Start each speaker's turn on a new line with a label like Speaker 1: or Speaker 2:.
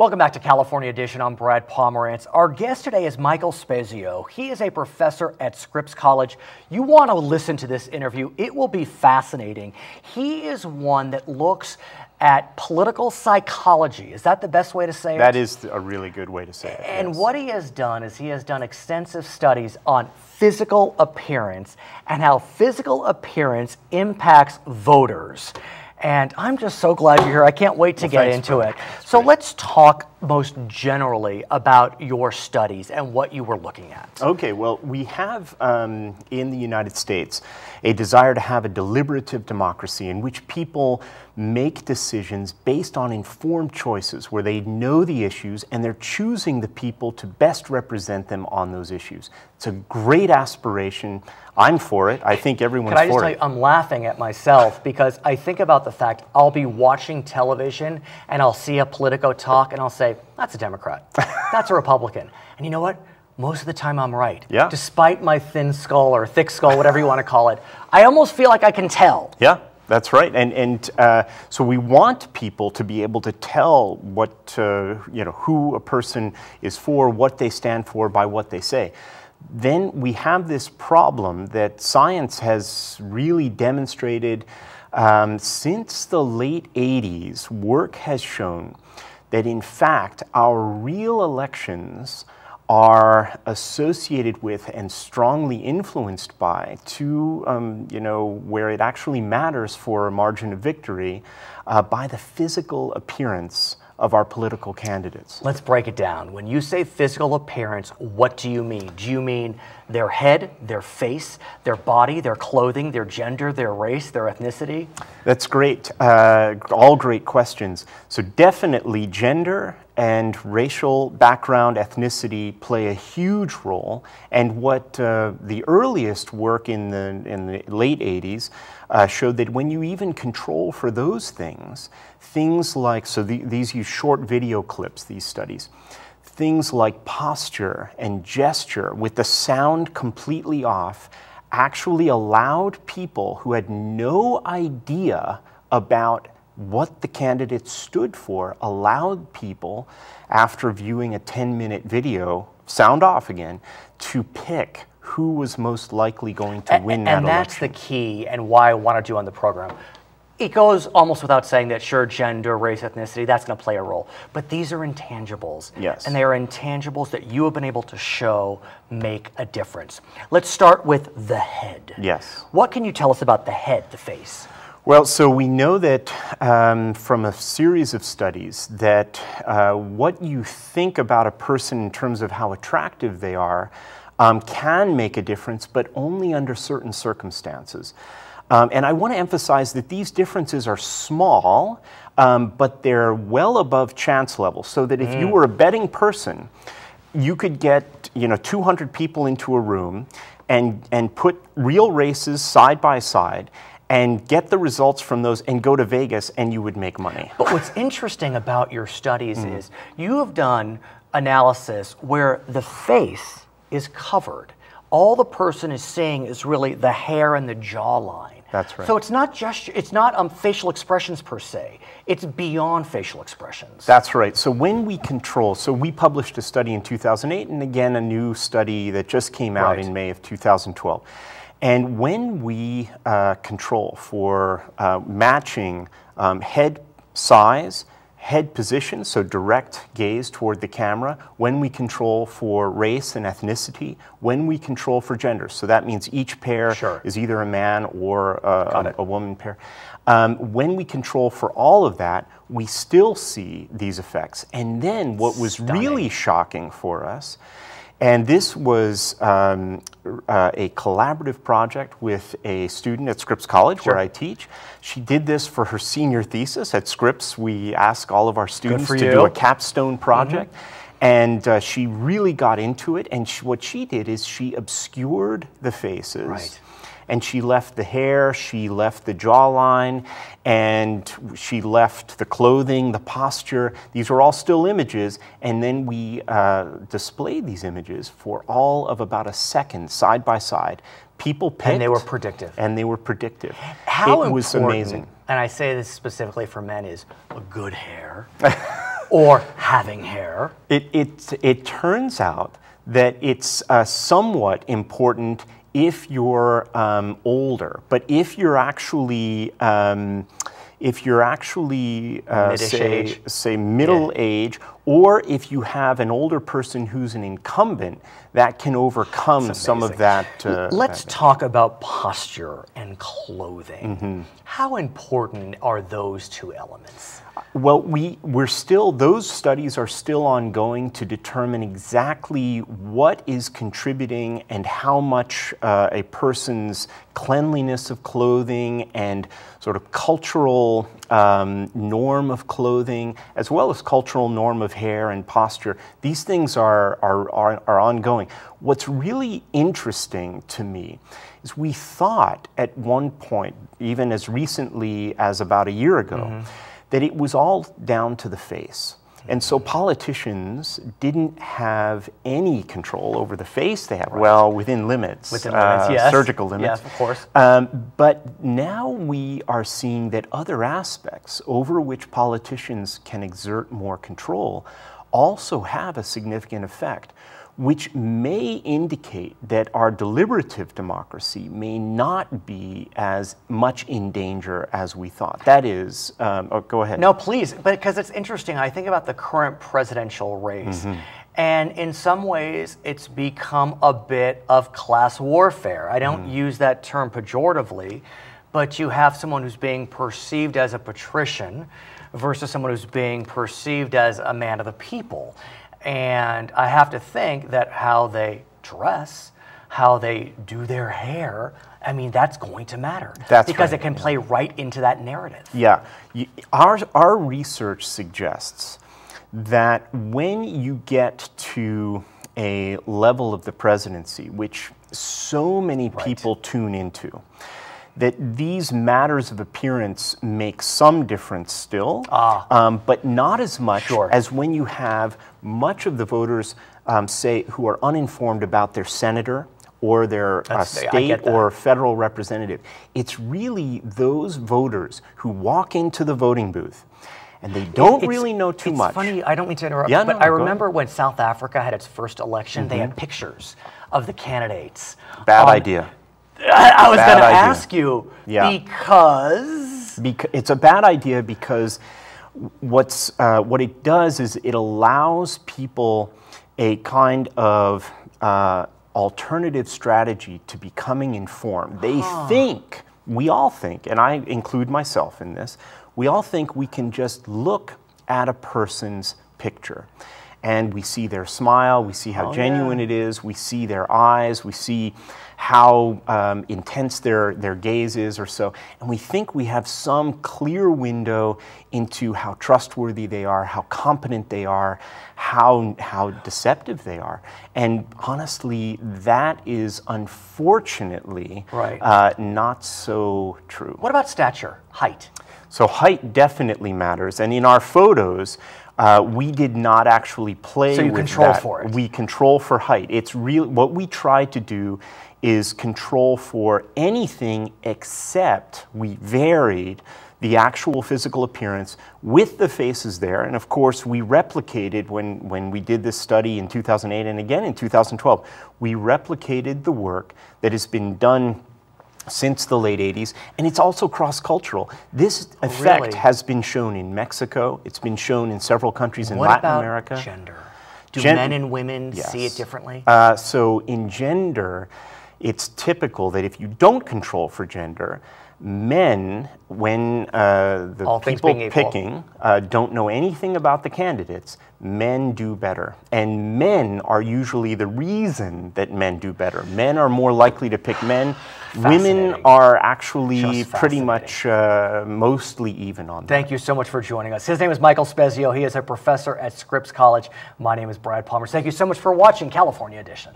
Speaker 1: Welcome back to California Edition. I'm Brad Pomerance. Our guest today is Michael Spezio. He is a professor at Scripps College. You want to listen to this interview, it will be fascinating. He is one that looks at political psychology. Is that the best way to say
Speaker 2: it? That is a really good way to say it.
Speaker 1: And yes. what he has done is he has done extensive studies on physical appearance and how physical appearance impacts voters. And I'm just so glad you're here. I can't wait to well, get into it. So great. let's talk most generally about your studies and what you were looking at.
Speaker 2: Okay, well, we have um, in the United States a desire to have a deliberative democracy in which people make decisions based on informed choices where they know the issues and they're choosing the people to best represent them on those issues. It's a great aspiration. I'm for it. I think everyone's
Speaker 1: for it. Can I
Speaker 2: just
Speaker 1: tell you, I'm laughing at myself because I think about the fact I'll be watching television and I'll see a Politico talk and I'll say, that's a Democrat. That's a Republican. And you know what? Most of the time I'm right.
Speaker 2: Yeah.
Speaker 1: Despite my thin skull or thick skull, whatever you want to call it. I almost feel like I can tell.
Speaker 2: Yeah. That's right, and and uh, so we want people to be able to tell what uh, you know who a person is for, what they stand for by what they say. Then we have this problem that science has really demonstrated um, since the late 80s. Work has shown that in fact our real elections are associated with and strongly influenced by to um, you know where it actually matters for a margin of victory uh, by the physical appearance of our political candidates.
Speaker 1: Let's break it down. When you say physical appearance, what do you mean? Do you mean their head, their face, their body, their clothing, their gender, their race, their ethnicity?
Speaker 2: That's great. Uh, all great questions. So, definitely gender and racial background, ethnicity play a huge role. And what uh, the earliest work in the, in the late 80s uh, showed that when you even control for those things, things like, so the, these use short video clips, these studies, things like posture and gesture with the sound completely off actually allowed people who had no idea about what the candidate stood for allowed people, after viewing a 10 minute video, sound off again, to pick who was most likely going to win
Speaker 1: and,
Speaker 2: that
Speaker 1: and that's the key and why I wanted you on the program. It goes almost without saying that sure, gender, race, ethnicity, that's going to play a role. But these are intangibles.
Speaker 2: Yes.
Speaker 1: And they are intangibles that you have been able to show make a difference. Let's start with the head.
Speaker 2: Yes.
Speaker 1: What can you tell us about the head, the face?
Speaker 2: Well, so we know that um, from a series of studies that uh, what you think about a person in terms of how attractive they are um, can make a difference, but only under certain circumstances. Um, and I want to emphasize that these differences are small, um, but they're well above chance level. So that if mm. you were a betting person, you could get you know 200 people into a room and, and put real races side by side and get the results from those and go to Vegas and you would make money.
Speaker 1: But what's interesting about your studies mm. is you have done analysis where the face is covered. All the person is seeing is really the hair and the jawline.
Speaker 2: That's right.
Speaker 1: So it's not just it's not um, facial expressions per se. It's beyond facial expressions.
Speaker 2: That's right. So when we control, so we published a study in 2008, and again a new study that just came out right. in May of 2012. And when we uh, control for uh, matching um, head size, head position, so direct gaze toward the camera, when we control for race and ethnicity, when we control for gender, so that means each pair
Speaker 1: sure.
Speaker 2: is either a man or uh, a, a, woman pair. Um, when we control for all of that, we still see these effects. And then what was Stunning. really shocking for us and this was um, uh, a collaborative project with a student at Scripps College sure. where I teach. She did this for her senior thesis at Scripps. We ask all of our students to
Speaker 1: you.
Speaker 2: do a capstone project. Mm-hmm. And uh, she really got into it. And she, what she did is she obscured the faces.
Speaker 1: Right
Speaker 2: and she left the hair, she left the jawline, and she left the clothing, the posture. These were all still images, and then we uh, displayed these images for all of about a second, side by side. People picked,
Speaker 1: and they were predictive.
Speaker 2: And they were predictive.
Speaker 1: How
Speaker 2: it was amazing.
Speaker 1: And I say this specifically for men is a good hair. or having hair.
Speaker 2: It, it, it turns out that it's uh, somewhat important if you're um, older, but if you're actually um, if you're actually uh, say,
Speaker 1: age.
Speaker 2: say middle
Speaker 1: Yeah.
Speaker 2: age, or if you have an older person who's an incumbent, that can overcome some of that. Uh,
Speaker 1: Let's talk about posture and clothing.
Speaker 2: Mm-hmm.
Speaker 1: How important are those two elements?
Speaker 2: Well, we, we're still, those studies are still ongoing to determine exactly what is contributing and how much uh, a person's cleanliness of clothing and sort of cultural um, norm of clothing, as well as cultural norm of hair and posture, these things are, are, are, are ongoing. What's really interesting to me is we thought at one point, even as recently as about a year ago, that it was all down to the face. And so politicians didn't have any control over the face. They had, well, within limits,
Speaker 1: Within limits,
Speaker 2: uh,
Speaker 1: yes.
Speaker 2: surgical limits.
Speaker 1: Yes, of course.
Speaker 2: Um, but now we are seeing that other aspects over which politicians can exert more control also have a significant effect, which may indicate that our deliberative democracy may not be as much in danger as we thought. That is, um, oh, go ahead.
Speaker 1: No, please, but because it's interesting, I think about the current presidential race.
Speaker 2: Mm-hmm.
Speaker 1: And in some ways, it's become a bit of class warfare. I don't
Speaker 2: Mm-hmm.
Speaker 1: use that term pejoratively, but you have someone who's being perceived as a patrician versus someone who's being perceived as a man of the people. And I have to think that how they dress, how they do their hair, I mean, that's going to matter.
Speaker 2: That's
Speaker 1: because
Speaker 2: right,
Speaker 1: it can play right into that narrative.
Speaker 2: Yeah, our, our research suggests that when you get to a level of the presidency, which so many people tune into, that these matters of appearance make some difference still, um, but not as much
Speaker 1: Sure.
Speaker 2: as when you have much of the voters, um, say, who are uninformed about their senator or their uh, state or federal representative. It's really those voters who walk into the voting booth and they don't
Speaker 1: It's-
Speaker 2: really know too
Speaker 1: it's
Speaker 2: much.
Speaker 1: It's funny, I don't mean to interrupt,
Speaker 2: Yeah,
Speaker 1: but
Speaker 2: no,
Speaker 1: I remember when South Africa had its first election, they had pictures of the candidates.
Speaker 2: Bad idea.
Speaker 1: I, I was going to ask you
Speaker 2: Yeah.
Speaker 1: because
Speaker 2: Bec- it's a bad idea because what's uh, what it does is it allows people a kind of uh, alternative strategy to becoming informed. They think we all think, and I include myself in this. We all think we can just look at a person's picture. And we see their smile, we see how
Speaker 1: Oh,
Speaker 2: genuine
Speaker 1: yeah.
Speaker 2: it is, we see their eyes, we see how um, intense their, their gaze is or so. And we think we have some clear window into how trustworthy they are, how competent they are, how, how deceptive they are. And honestly, that is unfortunately
Speaker 1: Right.
Speaker 2: uh, not so true.
Speaker 1: what about stature, height?
Speaker 2: So height definitely matters, and in our photos, uh, we did not actually play.
Speaker 1: So you
Speaker 2: with
Speaker 1: control
Speaker 2: that.
Speaker 1: for it.
Speaker 2: We control for height. It's real. What we try to do is control for anything except we varied the actual physical appearance with the faces there. And of course, we replicated when, when we did this study in 2008 and again in 2012, we replicated the work that has been done since the late 80s, and it's also cross cultural. This effect
Speaker 1: really?
Speaker 2: has been shown in Mexico, it's been shown in several countries in
Speaker 1: What
Speaker 2: Latin
Speaker 1: about
Speaker 2: America.
Speaker 1: gender? Do
Speaker 2: Gen-
Speaker 1: men and women see it differently?
Speaker 2: Uh, so in gender, it's typical that if you don't control for gender, men, when uh, the
Speaker 1: All
Speaker 2: people picking uh, don't know anything about the candidates, men do better. And men are usually the reason that men do better. Men are more likely to pick men. Women are actually pretty much uh, mostly even on that.
Speaker 1: Thank you so much for joining us. His name is Michael Spezio. He is a professor at Scripps College. My name is Brad Palmer. Thank you so much for watching California Edition.